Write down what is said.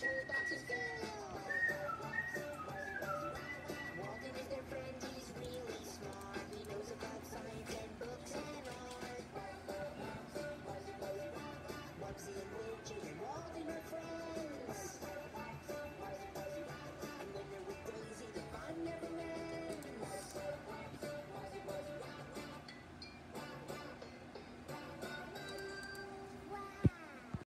that is boxes full.